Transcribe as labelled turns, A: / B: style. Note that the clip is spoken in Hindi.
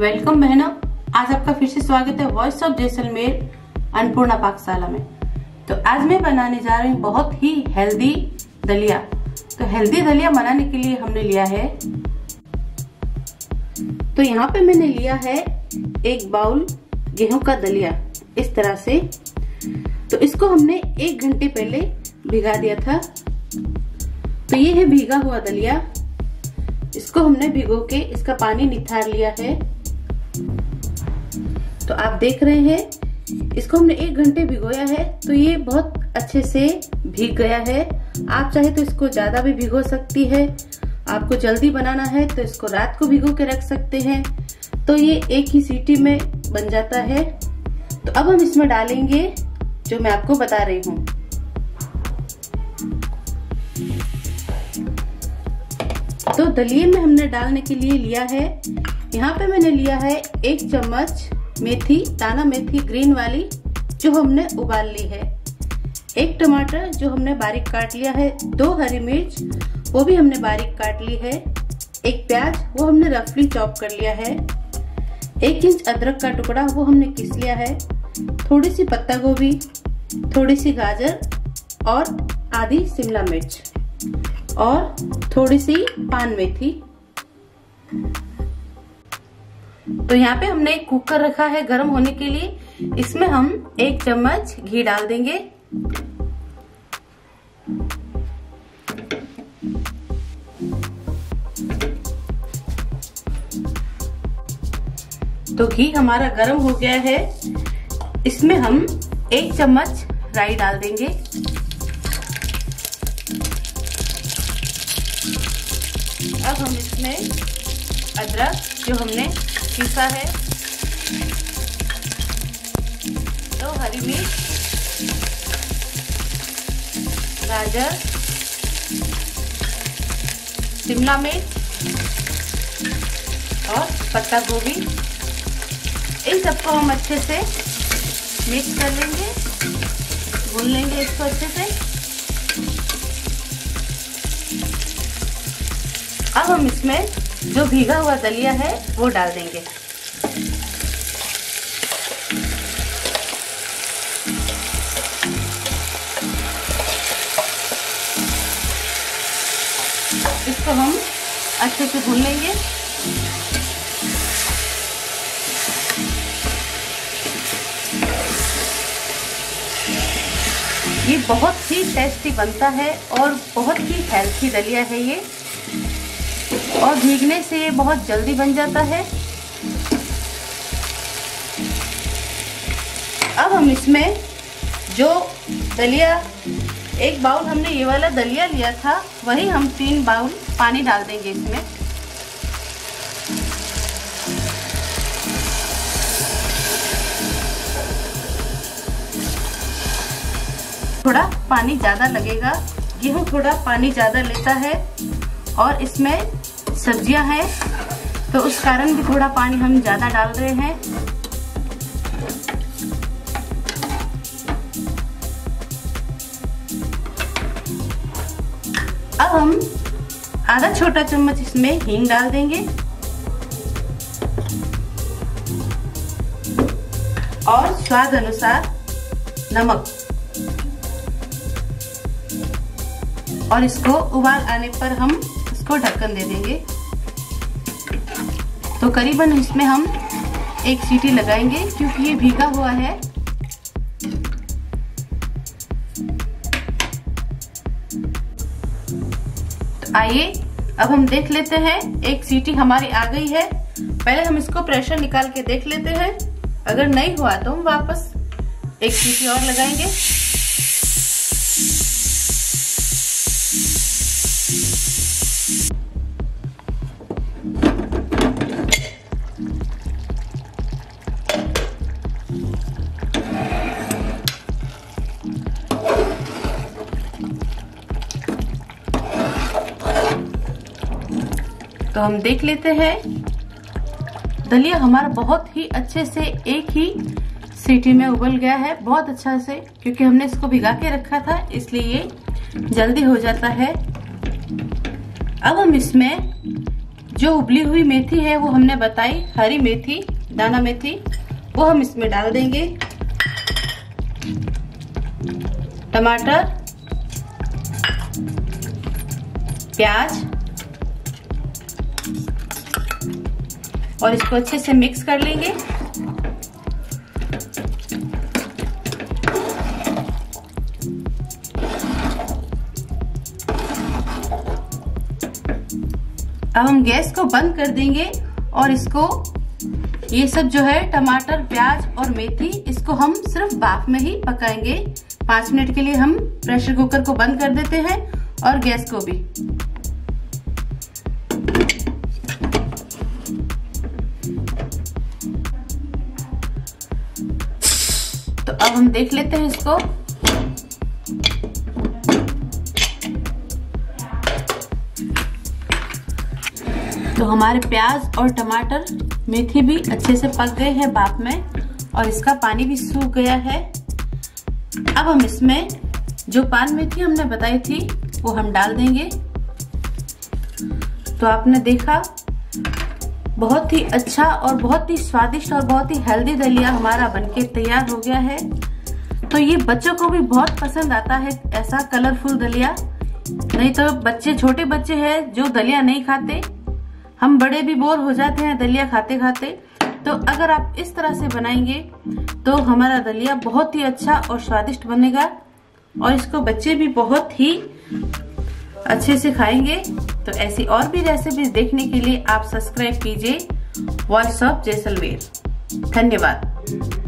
A: वेलकम बहनों, आज आपका फिर से स्वागत है वॉइस ऑफ़ जैसलमेर अन्नपूर्णा पाकशाला में। तो आज मैं बनाने जा रही हूँ बहुत ही हेल्दी दलिया। तो हेल्दी दलिया बनाने के लिए हमने लिया है तो यहाँ पे मैंने लिया है एक बाउल गेहूँ का दलिया, इस तरह से। तो इसको हमने एक घंटे पहले भिगा दिया था। तो ये है भीगा हुआ दलिया। इसको हमने भिगो के इसका पानी निथार लिया है। तो आप देख रहे हैं, इसको हमने एक घंटे भिगोया है तो ये बहुत अच्छे से भीग गया है। आप चाहे तो इसको ज़्यादा भी भिगो सकती है। आपको जल्दी बनाना है तो इसको रात को भिगो के रख सकते हैं। तो ये एक ही सीटी में बन जाता है। तो अब हम इसमें डालेंगे जो मैं आपको बता रही हूँ। तो दलिए में हमने डालने के लिए लिया है। यहाँ पे मैंने लिया है एक चम्मच मेथी, दाना मेथी ग्रीन वाली, जो हमने उबाल ली है। एक टमाटर जो हमने बारीक काट लिया है, दो हरी मिर्च, वो भी हमने बारीक काट ली है। एक प्याज, वो हमने रफली चॉप कर लिया है। एक इंच अदरक का टुकड़ा, वो हमने किस लिया है। थोड़ी सी पत्ता गोभी थोड़ी सी गाजर और आधी शिमला मिर्च। और थोड़ी सी पान मेथी। तो यहाँ पे हमने एक कुकर रखा है गर्म होने के लिए। इसमें हम एक चम्मच घी डाल देंगे। तो घी हमारा गर्म हो गया है। इसमें हम एक चम्मच राई डाल देंगे। अब हम इसमें अदरक जो हमने पीसा है तो हरी मिर्च, गाजर, शिमला मिर्च और पत्ता गोभी। इन सबको हम अच्छे से मिक्स कर लेंगे, भून लेंगे इसको अच्छे से। अब हम इसमें जो भीगा हुआ दलिया है, वो डाल देंगे। इसको हम अच्छे से भून लेंगे। ये बहुत ही टेस्टी बनता है और बहुत ही हेल्थी दलिया है ये। और भीगने से ये बहुत जल्दी बन जाता है। अब हम इसमें जो दलिया, एक बाउल हमने ये वाला दलिया लिया था, वही हम तीन बाउल पानी डाल देंगे इसमें। थोड़ा पानी ज़्यादा लगेगा, गेहूँ थोड़ा पानी ज़्यादा लेता है, और इसमें सब्ज़ियाँ हैं तो उस कारण भी थोड़ा पानी हम ज़्यादा डाल रहे हैं। अब हम आधा छोटा चम्मच इसमें हींग डाल देंगे। और स्वाद अनुसार नमक। और इसको उबाल आने पर हम इसको ढक्कन दे देंगे। तो करीबन इसमें हम एक सीटी लगाएँगे, क्योंकि ये भीगा हुआ है। तो आइए, अब हम देख लेते हैं, एक सीटी हमारी आ गई है। पहले हम इसको प्रेशर निकाल के देख लेते हैं। अगर नहीं हुआ तो हम वापस एक सीटी और लगाएँगे। तो हम देख लेते हैं। दलिया हमारा बहुत ही अच्छे से एक ही सीटी में उबल गया है, बहुत अच्छा से, क्योंकि हमने इसको भिगा के रखा था, इसलिए ये जल्दी हो जाता है। अब हम इसमें जो उबली हुई मेथी है, वो हमने बताई, हरी मेथी, दाना मेथी, वो हम इसमें डाल देंगे। टमाटर, प्याज, और इसको अच्छे से मिक्स कर लेंगे। अब हम गैस को बंद कर देंगे और इसको, ये सब जो है टमाटर, प्याज और मेथी, इसको हम सिर्फ़ बाफ में ही पकाएँगे। पाँच मिनट के लिए हम प्रेशर कुकर को बंद कर देते हैं और गैस को भी। तो अब हम देख लेते हैं इसको। तो हमारे प्याज और टमाटर मेथी भी अच्छे से पक गए हैं बाप में, और इसका पानी भी सूख गया है। अब हम इसमें जो पान मेथी हमने बताई थी, वो हम डाल देंगे। तो आपने देखा, बहुत ही अच्छा और बहुत ही स्वादिष्ट और बहुत ही हेल्दी दलिया हमारा बनके तैयार हो गया है। तो ये बच्चों को भी बहुत पसंद आता है ऐसा कलरफुल दलिया। नहीं तो बच्चे, छोटे बच्चे हैं जो दलिया नहीं खाते। हम बड़े भी बोर हो जाते हैं दलिया खाते खाते। तो अगर आप इस तरह से बनाएँगे तो हमारा दलिया बहुत ही अच्छा और स्वादिष्ट बनेगा और इसको बच्चे भी बहुत ही अच्छे से खाएँगे। तो ऐसी और भी रेसिपीज़ देखने के लिए आप सब्सक्राइब कीजिए वॉइस ऑफ़ जैसलमेर धन्यवाद।